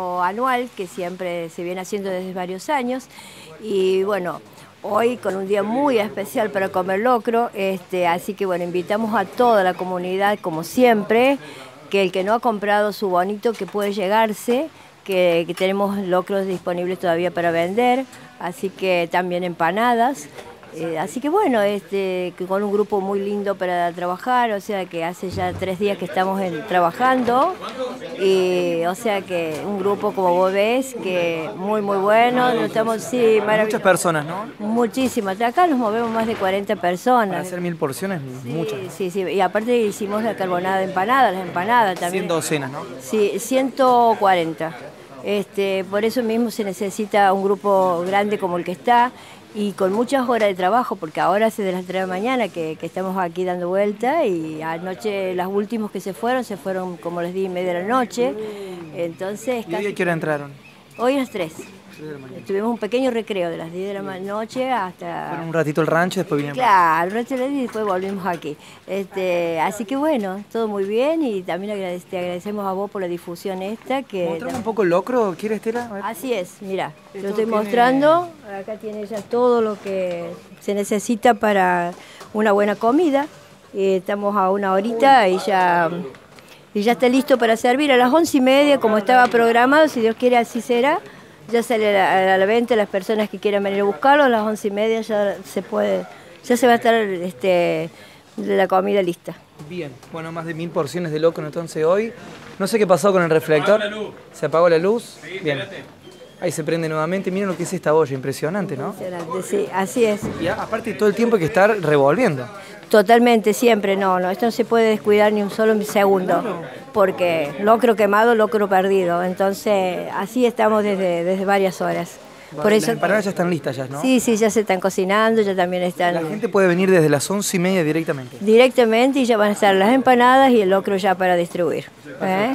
anual que siempre se viene haciendo desde varios años y bueno, hoy con un día muy especial para comer locro, este, así que bueno, invitamos a toda la comunidad como siempre, que el que no ha comprado su bonito que puede llegarse, que, que tenemos locros disponibles todavía para vender, así que también empanadas. Eh, así que bueno, este, con un grupo muy lindo para trabajar, o sea que hace ya tres días que estamos trabajando, y, o sea que un grupo como vos ves, que muy muy bueno, estamos, sí, Muchas personas, ¿no? Muchísimas, acá nos movemos más de 40 personas. Para hacer mil porciones, muchas. Sí, sí, y aparte hicimos la carbonada de empanada, las empanadas también. 100 docenas, ¿no? Sí, 140. Este, por eso mismo se necesita un grupo grande como el que está y con muchas horas de trabajo, porque ahora hace de las 3 de la mañana que, estamos aquí dando vuelta y anoche los últimos que se fueron, se fueron como les di media de la noche. Entonces, ¿Y hoy a qué hora entraron? Hoy a las 3. Tuvimos un pequeño recreo de las 10 de la noche hasta... Fueron un ratito el rancho, después vinimos. Claro, un ratito y después volvimos aquí. Este, así que bueno, todo muy bien y también te agradecemos a vos por la difusión esta. que Mostrame un poco el locro, ¿quieres Estela? Así es, mira, lo estoy mostrando. Acá tiene ya todo lo que se necesita para una buena comida. Eh, estamos a una horita y ya y ya está listo para servir a las once y media, como estaba programado, si Dios quiere así será. Ya sale a la, venta las personas que quieran venir a buscarlo, a las once y media ya se puede, ya se va a estar este, la comida lista. Bien, bueno, más de mil porciones de locro entonces hoy. No sé qué pasó con el reflector. ¿Se apagó la luz? Bien. Ahí se prende nuevamente. Miren lo que es esta olla, impresionante, ¿no? Impresionante, sí, así es. Y aparte todo el tiempo hay que estar revolviendo. Totalmente, siempre, no, no, esto no se puede descuidar ni un solo segundo, porque locro quemado, locro perdido, entonces así estamos desde, desde varias horas. Por eso, las empanadas ya están listas ya, ¿no? Sí, sí, ya se están cocinando, ya también están... La gente puede venir desde las once y media directamente. Directamente y ya van a estar las empanadas y el locro ya para distribuir. ¿eh?